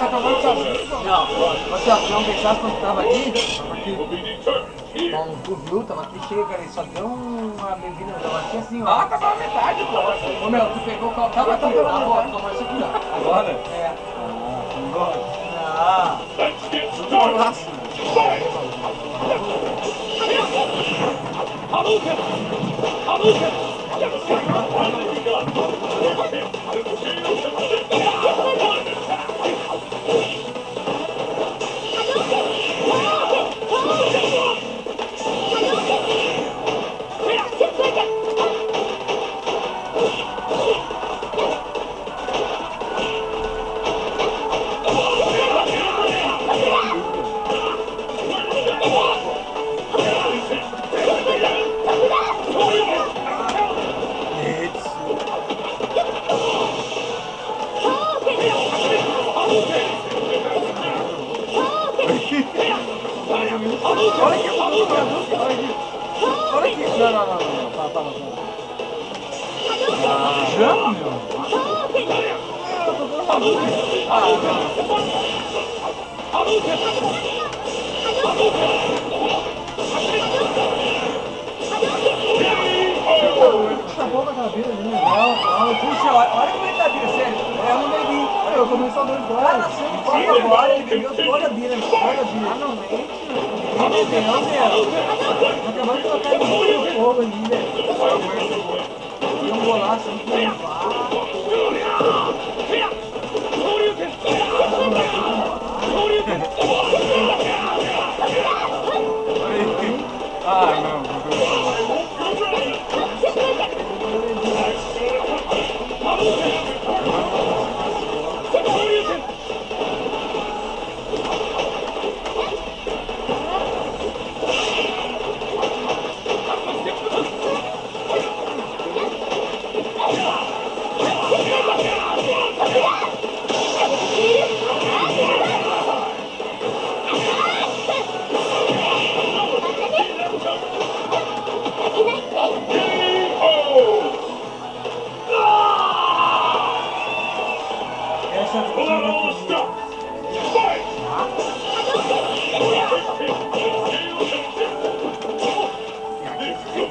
Tá tomando sozinho? Não, você não deixasse quando tava aqui, tava aqui, viu, tava aqui cheio, cara, só deu uma bebida, tava aqui assim, ó. Ah, tá pela metade, pô. Ô meu, tu pegou qual? Tava aqui, na boa, toma isso aqui, ó. Agora? É. Agora. Ah, Golaço. Olha aqui, olha aqui, olha aqui. Olha aqui. Não, não, não, não. Para, para, para. Já, meu? Eu tô dando uma dúvida. Ah, não. Essa boca tá vira ali, né? puxa, olha, olha como ele tá vindo, sério. Eu não bebi. Olha, eu tomei só dois sua agora, ele bebeu toda a bira, toda a bira. Ah, não, mente. Não, meu. Acabou de colocar ele no fogo ali, velho. E um golaço, um levar.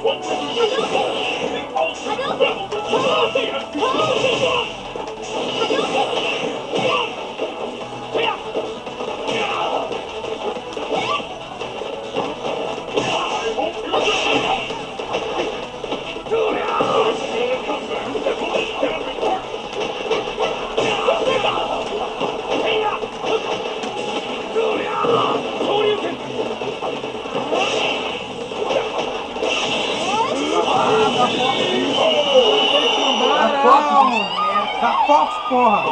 Da da Fox, porra.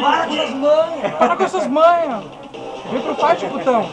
Para com essas manhas! Para com essas manhas. Vem pro fight, putão.